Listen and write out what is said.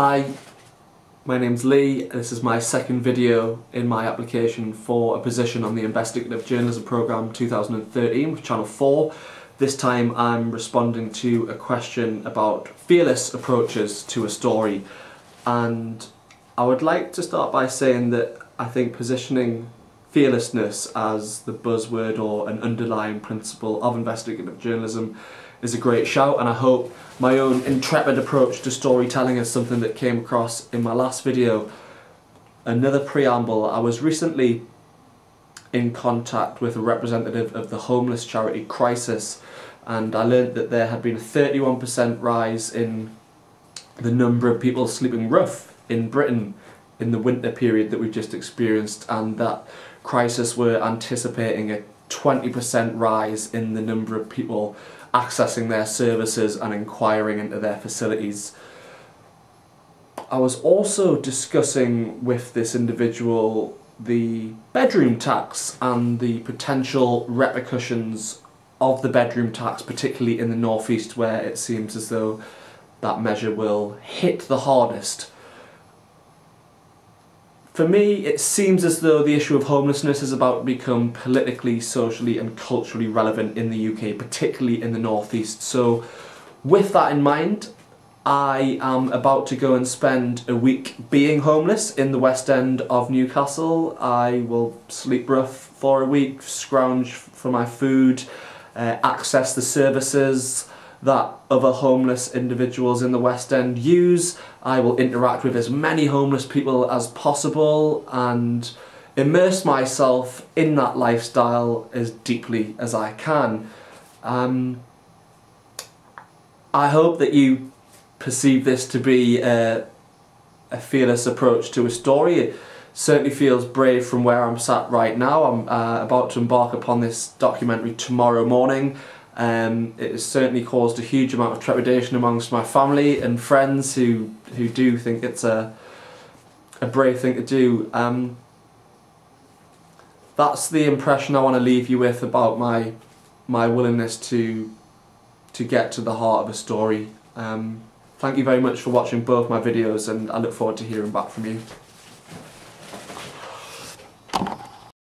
Hi, my name's Lee. This is my second video in my application for a position on the Investigative Journalism Programme 2013 with Channel 4. This time I'm responding to a question about fearless approaches to a story and I would like to start by saying that I think positioning fearlessness as the buzzword or an underlying principle of investigative journalism is a great shout and I hope my own intrepid approach to storytelling is something that came across in my last video. Another preamble, I was recently in contact with a representative of the homeless charity Crisis and I learned that there had been a 31% rise in the number of people sleeping rough in Britain in the winter period that we've just experienced and that Crisis were anticipating a 20% rise in the number of people accessing their services and inquiring into their facilities. I was also discussing with this individual the bedroom tax and the potential repercussions of the bedroom tax, particularly in the northeast where it seems as though that measure will hit the hardest. For me, it seems as though the issue of homelessness is about to become politically, socially and culturally relevant in the UK, particularly in the northeast. So with that in mind, I am about to go and spend a week being homeless in the West End of Newcastle. I will sleep rough for a week, scrounge for my food, uh, access the services, that other homeless individuals in the West End use. I will interact with as many homeless people as possible and immerse myself in that lifestyle as deeply as I can. Um, I hope that you perceive this to be a, a fearless approach to a story. It certainly feels brave from where I'm sat right now. I'm uh, about to embark upon this documentary tomorrow morning. Um, it has certainly caused a huge amount of trepidation amongst my family and friends who who do think it's a a brave thing to do. Um, that's the impression I want to leave you with about my my willingness to to get to the heart of a story. Um, thank you very much for watching both my videos and I look forward to hearing back from you.